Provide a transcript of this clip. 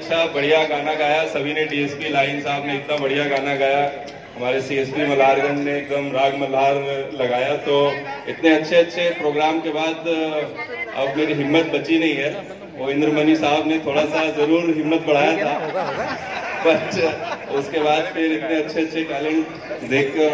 अच्छा बढ़िया गाना गाया सभी ने डीएसपी लाइन साहब ने इतना बढ़िया गाना गाया। हमारे सीएसपी मल्हारगंज ने एकदम राग मल्हार लगाया तो इतने अच्छे अच्छे प्रोग्राम के बाद अब मेरी हिम्मत बची नहीं है। वो इंद्रमणि साहब ने थोड़ा सा ज़रूर हिम्मत बढ़ाया था। बट उसके बाद फिर इतने अच्छे अच्छे टैलेंट देखकर